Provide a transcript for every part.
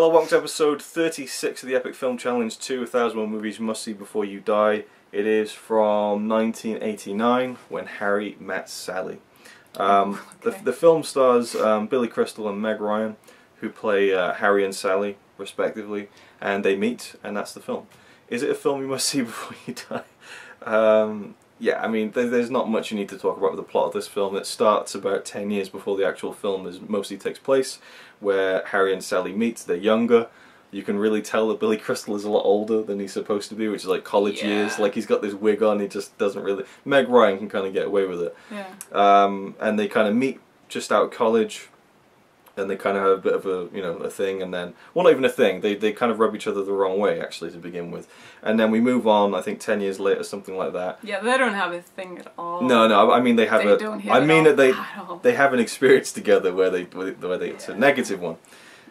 Hello, welcome to episode 36 of the Epic Film Challenge 2 1001 Movies You Must See Before You Die. It is from 1989 when Harry met Sally. Um, Okay. the, the film stars um, Billy Crystal and Meg Ryan, who play uh, Harry and Sally, respectively, and they meet, and that's the film. Is it a film you must see before you die? Um, yeah, I mean, there's not much you need to talk about with the plot of this film. It starts about 10 years before the actual film is mostly takes place, where Harry and Sally meet. They're younger. You can really tell that Billy Crystal is a lot older than he's supposed to be, which is like college years. Like he's got this wig on, he just doesn't really. Meg Ryan can kind of get away with it. Yeah. Um, and they kind of meet just out of college, and they kind of have a bit of a you know a thing, and then well not even a thing. They they kind of rub each other the wrong way actually to begin with, and then we move on. I think ten years later, something like that. Yeah, they don't have a thing at all. No, no, I mean they have They a. don't I mean that they they have an experience together where they where they it's a negative one.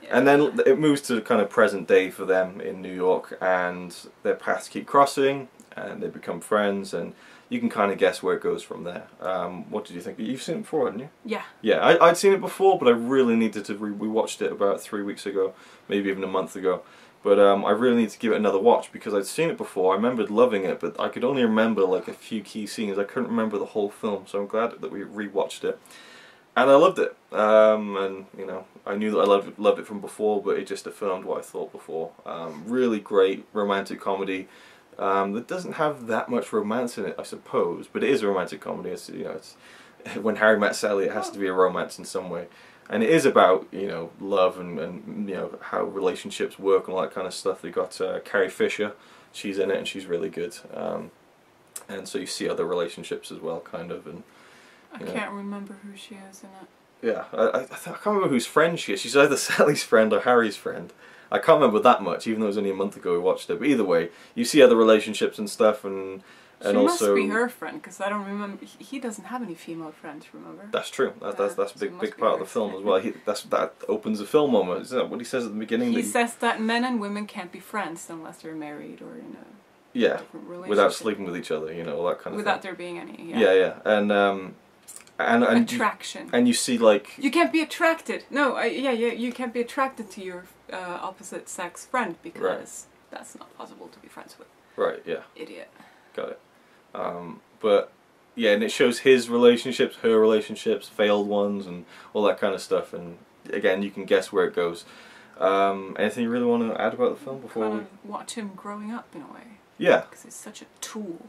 Yeah. And then it moves to kind of present day for them in New York, and their paths keep crossing, and they become friends, and you can kind of guess where it goes from there. Um, what did you think? You've seen it before, hadn't you? Yeah. Yeah, I, I'd seen it before, but I really needed to. Re- we watched it about three weeks ago, maybe even a month ago. But um, I really need to give it another watch because I'd seen it before. I remembered loving it, but I could only remember like a few key scenes. I couldn't remember the whole film, so I'm glad that we rewatched it, and I loved it. Um, and you know, I knew that I loved loved it from before, but it just affirmed what I thought before. Um, really great romantic comedy. Um, that doesn't have that much romance in it, I suppose, but it is a romantic comedy. It's you know, it's when Harry met Sally, it has to be a romance in some way, and it is about you know love and, and you know how relationships work and all that kind of stuff. They got uh, Carrie Fisher, she's in it and she's really good, um, and so you see other relationships as well, kind of, and I Yeah. can't remember who she is in it. yeah, I, I, I I can't remember whose friend she is. She's either Sally's friend or Harry's friend. I can't remember that much, even though it was only a month ago we watched it. But either way, you see other relationships and stuff, and and she also must be her friend because I don't remember. He doesn't have any female friends. Remember? That's true. That, that's that's a Uh, so big big part of the film as well. He, that's that opens the film almost. Isn't that what he says at the beginning? He that says that men and women can't be friends unless they're married or in a yeah, without sleeping with each other, you know, all that kind of stuff. Without thing. there being any. Yeah, Yeah. yeah, and um, and and you, Attraction. and you see like You can't be attracted. No, I, yeah, yeah, you can't be attracted to your uh, opposite sex friend because that's not possible to be friends with. right, yeah, Idiot. got it. Um, but yeah, and it shows his relationships, her relationships, failed ones, and all that kind of stuff. And again, you can guess where it goes. Um, anything you really want to add about the film before Kind we? watch him growing up in a way Yeah, because he's such a tool.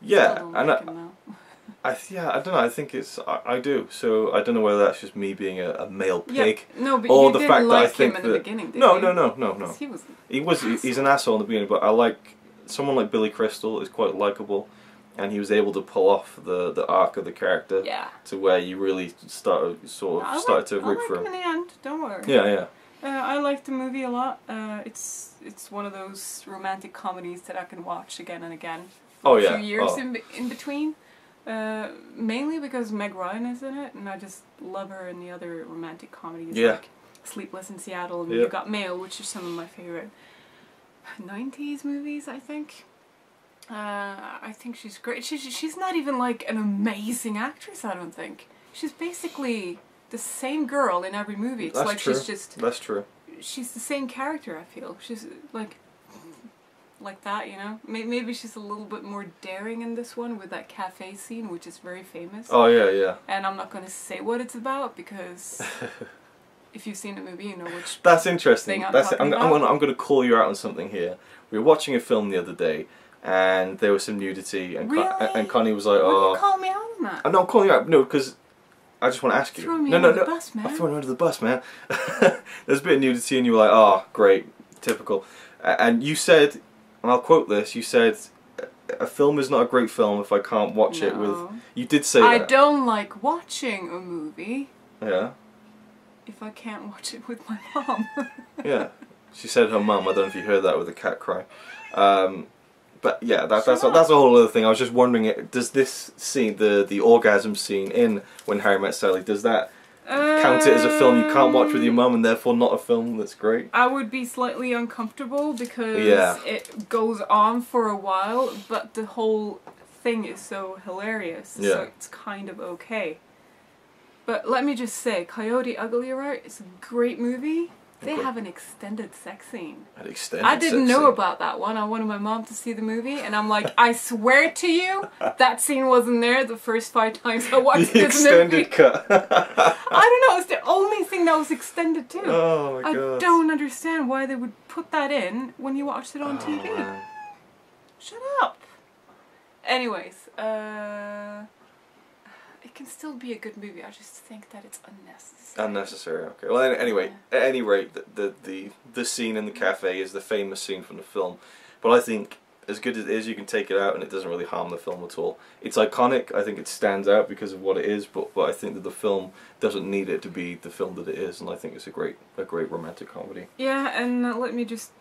yeah, and I. I yeah, I don't know. I think it's I, I do. So I don't know whether that's just me being a, a male pig. Yeah, no, but or the fact that I think him in the No, you? no, no, no, no. He was. He was he's an asshole in the beginning, but I like someone like Billy Crystal is quite likable, and he was able to pull off the the arc of the character Yeah. to where you really started sort of started to like, I root like for him him. in the end. Don't worry. Yeah, yeah, Uh, I like the movie a lot. Uh, it's it's one of those romantic comedies that I can watch again and again. Oh, a yeah. few years Oh. in in between. Uh, mainly because Meg Ryan is in it, and I just love her in the other romantic comedies Yeah. like Sleepless in Seattle and Yeah. You Got Mail, which are some of my favorite '90s movies. I think. Uh, I think she's great. She's she's not even like an amazing actress. I don't think she's basically the same girl in every movie. It's That's like true. she's just That's true. she's the same character. I feel she's like like that, you know. Maybe she's a little bit more daring in this one with that cafe scene, which is very famous. Oh yeah, yeah. And I'm not going to say what it's about because if you've seen the movie, you know which. That's interesting. I'm That's I'm, I'm, gonna, I'm gonna call you out on something here. We were watching a film the other day, and there was some nudity, and Con- and Connie was like, "Oh." you call me out on that? I'm not calling you out, no, because I just want to ask you. Throw me no, under no, the no. bus, man. I'm throwing you under the bus, man. There's a bit of nudity, and you were like, "Oh, great, typical." And you said, and I'll quote this: "You said a film is not a great film if I can't watch it with." You did say that I that. don't like watching a movie Yeah, if I can't watch it with my mom. yeah. She said her mum. I don't know if you heard that with a cat cry. Um, but yeah, that, that's a, that's a whole other thing. I was just wondering, does this scene, the the orgasm scene in When Harry Met Sally, does that count it as a film you can't watch with your mum and therefore not a film that's great? I would be slightly uncomfortable because Yeah. it goes on for a while, but the whole thing is so hilarious, Yeah. so it's kind of okay. But let me just say, Coyote Ugly Right is a great movie. They have an extended sex scene. An extended I didn't know scene. about that one. I wanted my mom to see the movie, and I'm like, I swear to you, that scene wasn't there the first five times I watched the this movie. extended cut. I don't know. It's the only thing that was extended too. oh my god. I god. don't understand why they would put that in when you watched it on Oh, TV. man. Shut up. Anyways, uh, can still be a good movie. I just think that it's unnecessary. Unnecessary. Okay. Well, an- anyway, at any rate, the, the the the scene in the cafe is the famous scene from the film. But I think, as good as it is, you can take it out and it doesn't really harm the film at all. It's iconic. I think it stands out because of what it is. But but I think that the film doesn't need it to be the film that it is, and I think it's a great a great romantic comedy. Yeah, and uh, let me just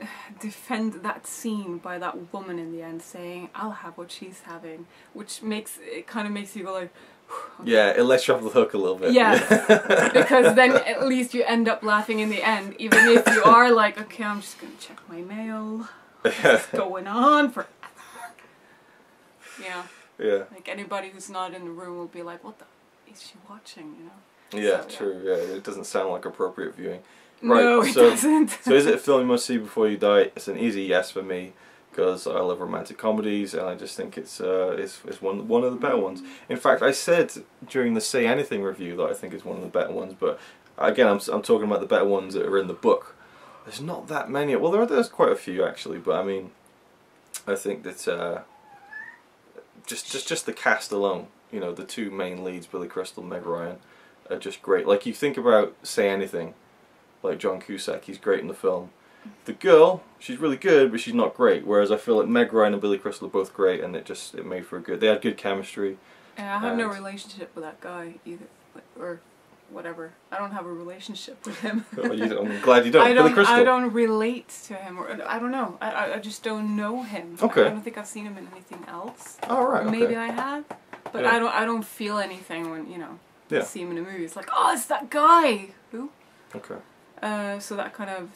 defend that scene by that woman in the end saying, "I'll have what she's having," which makes it kind of makes you go like, Yeah, it lets you off the hook a little bit. Yeah. because then at least you end up laughing in the end, even if you are like, okay, I'm just gonna check my mail. yeah. Going on for. Yeah, yeah. like anybody who's not in the room will be like, "What the is she watching?" You know. Yeah, So, yeah. true. Yeah, it doesn't sound like appropriate viewing. Right, no, it so- doesn't. So is it a film you must see before you die? It's an easy yes for me because I love romantic comedies and I just think it's uh, it's, it's one one of the better ones. In fact, I said during the Say Anything review that I think it's one of the better ones, but again, I'm I'm talking about the better ones that are in the book. There's not that many. Well, there are, there's quite a few actually, but I mean, I think that uh, just just just the cast alone, you know, the two main leads, Billy Crystal, and Meg Ryan, are just great. Like you think about Say Anything, like John Cusack, he's great in the film. The girl, she's really good, but she's not great. Whereas I feel like Meg Ryan and Billy Crystal are both great, and it just it made for a good. They had good chemistry. Yeah, I have no relationship with that guy either, or whatever. I don't have a relationship with him. Oh, you- I'm glad you don't. I don't. I don't relate to him, or I don't know. I, I, I just don't know him. Okay. I don't think I've seen him in anything else. All right. Okay. Maybe I have, but Yeah. I don't. I don't feel anything when you know Yeah. see him in a movie. It's like, oh, it's that guy. Who? Okay. Uh, so that kind of,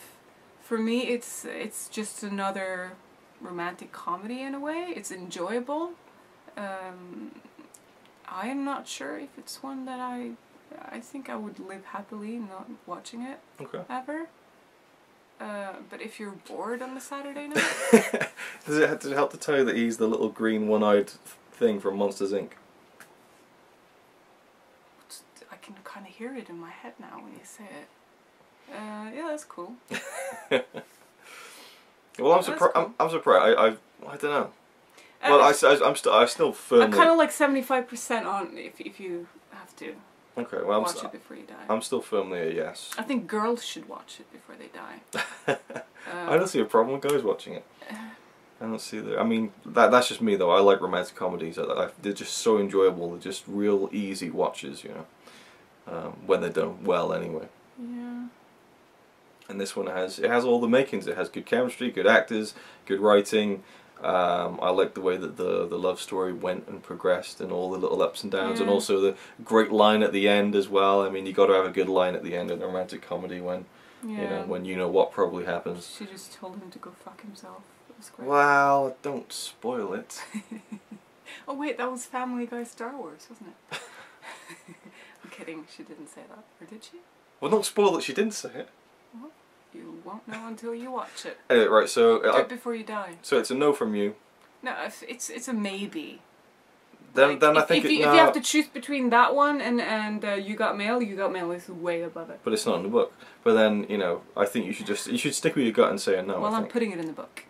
for me, it's it's just another romantic comedy in a way. It's enjoyable. Um, I'm not sure if it's one that I. I think I would live happily not watching it Okay. ever. Uh, but if you're bored on a Saturday night, Does it, does it help to tell you that he's the little green one-eyed thing from Monsters Inc? I can kind of hear it in my head now when you say it. Uh, yeah, that's cool. Well, I'm surprised. cool. I'm, I'm surprised. I, I, I don't know. Uh, Well, I, I, am still, I still firmly. I'm kind of like seventy five percent on if if you have to okay. Well, I'm, watch st- it before you die. I'm still firmly a yes. I think girls should watch it before they die. Uh, I don't see a problem with guys watching it. I don't see that. I mean, that that's just me though. I like romantic comedies. I, I, they're just so enjoyable. They're just real easy watches, you know. Um, when they're done well, anyway. Yeah. And this one has it has all the makings. It has good chemistry, good actors, good writing. Um, I like the way that the the love story went and progressed, and all the little ups and downs, and also the great line at the end as well. I mean, you got to have a good line at the end in a romantic comedy when Yeah. you know when you know what probably happens. She just told him to go fuck himself. It was great. Well, don't spoil it. Oh wait, that was Family Guy Star Wars, wasn't it? I'm kidding. She didn't say that, or did she? Well, don't spoil that she didn't say it. You won't know until you watch it. Anyway, right. So, uh, it before you die. so it's a no from you. No, it's it's a maybe. Then, Like, then I if, think if, it, you, no, if you have to choose between that one and and uh, you got mail, you got mail is way above it. but it's not in the book. But then you know, I think you should just you should stick with your gut and say a no. well, I I'm putting it in the book.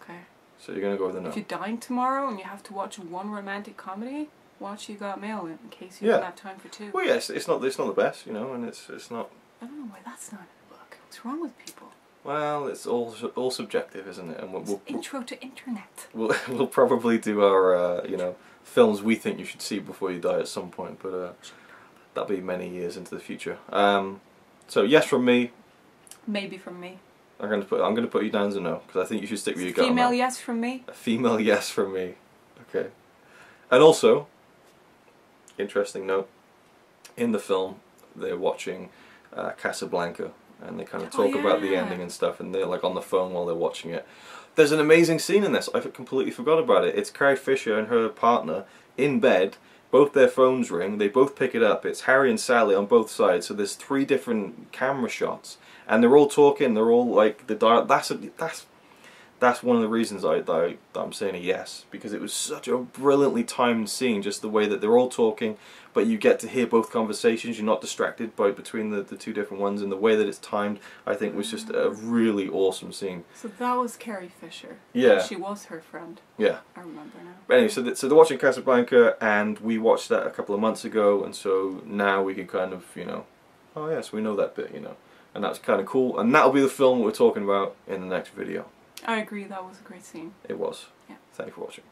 Okay. so you're gonna go with a no. If you're dying tomorrow and you have to watch one romantic comedy, watch You Got Mail in case you Yeah. don't have time for two. Well, yes, it's not it's not the best, you know, and it's it's not. I don't know why that's not in the book. What's wrong with people? Well, it's all all subjective, isn't it? And we'll we'll, intro to internet. we'll, we'll probably do our uh, you know films we think you should see before you die at some point, but uh, that'll be many years into the future. Um, so yes from me. Maybe from me. I'm gonna put I'm gonna put you down as a no because I think you should stick with your gut. Female yes from me. A female yes from me. Okay. And also, interesting note, in the film, they're watching uh, Casablanca and they kind of Oh, talk about the ending and stuff and they're like on the phone while they're watching it. There's an amazing scene in this. I completely forgot about it. It's Carrie Fisher and her partner in bed both their phones ring. They both pick it up. It's Harry and Sally on both sides. So there's three different camera shots, and they're all talking. They're all like the dial. That's a, that's that's one of the reasons I, that, I that I'm saying a yes because it was such a brilliantly timed scene. Just the way that they're all talking, but you get to hear both conversations. You're not distracted by between the, the two different ones, and the way that it's timed, I think, was just a really awesome scene. So that was Carrie Fisher. Yeah. She was her friend. Yeah. I remember now. But anyway, so, th- so they're watching Casablanca, and we watched that a couple of months ago, and so now we can kind of, you know, oh yes, we know that bit, you know, and that's kind of cool. And that'll be the film we're talking about in the next video. I agree, that was a great scene. It was. Yeah. Thank you for watching.